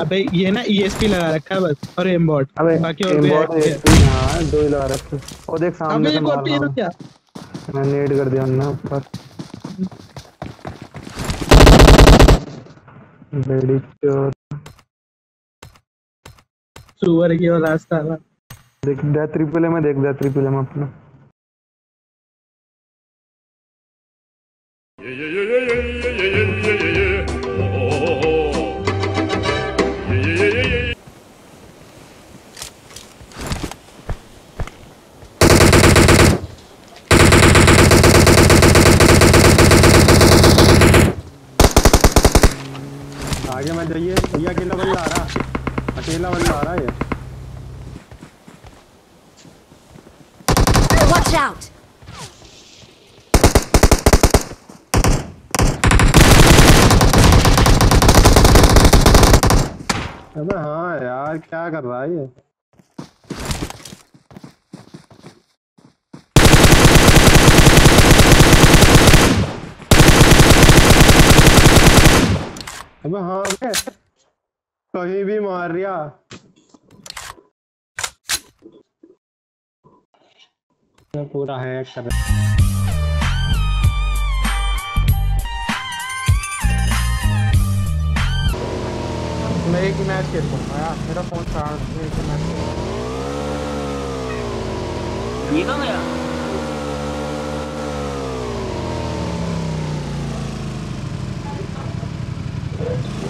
अबे ये ना ईएसपी लगा रखा है बस और एमबॉट अबे बाकी और ESP हाँ दो ही लगा रखे और देख सामने अबे से एक मार ये रहा तो क्या? हूँ। मैं नेड कर दिया उन्होंने ऊपर। बेड़ी चोर सुअर की और रास्ता वाला। देख डेथ रिप्ले में देख डेथ रिप्ले में अपना। आगे मत जाइए, भैया अकेला बंदा आ रहा अकेला बंदा आ रहा है ये Watch out! अबे हाँ यार, क्या कर रहा है ये? अबे हाँ कहीं भी मार रिया। पूरा हैक कर रहा मैं एक ही मैच खेल लूँगा यार मेरा फ़ोन चार्ज है एक मैच ये कहाँ गया?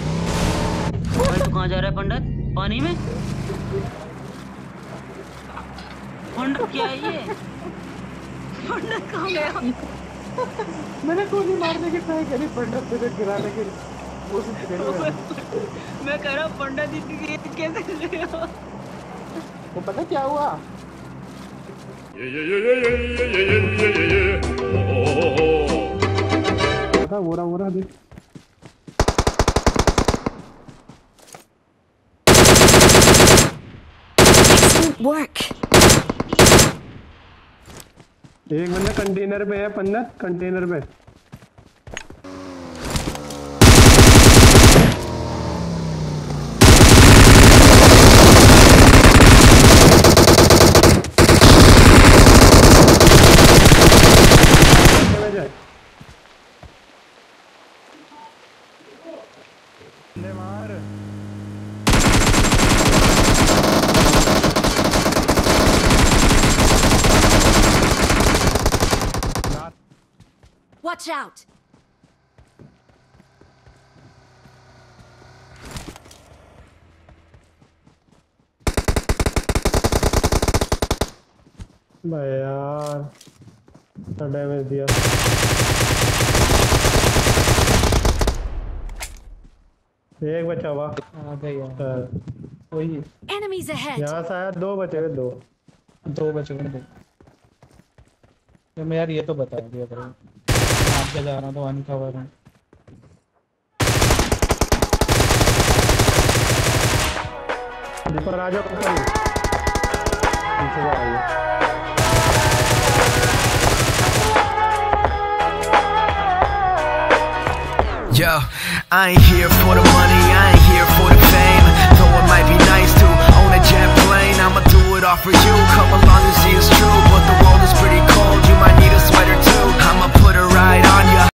भाई तू कहाँ जा रहा है पंडित? पानी में? पंडित क्या है ये? पंडित कहाँ गया? मैंने गोली मारने की ट्राई करी पंडित तुझे गिराने की मैंने। मैं कह रहा हूँ पंडित जी कैसे रहे हो वो पता क्या हुआ था बोरा बोरा देख work! एक बंदा कंटेनर पे है पन्नत कंटेनर पे Watch out! भाई यार इतना डैमेज दिया एक बचा हुआ आ गई यार हाँ, वही Enemies ahead! यहाँ से आया दो बचे हुए दो दो बचे हुए दो तो मैं यार ये तो बता दिया करो क्या जा रहा था वन कवर है ऊपर आ जाओ ऊपर पीछे जा रही है Yo, I ain't here for the money, I ain't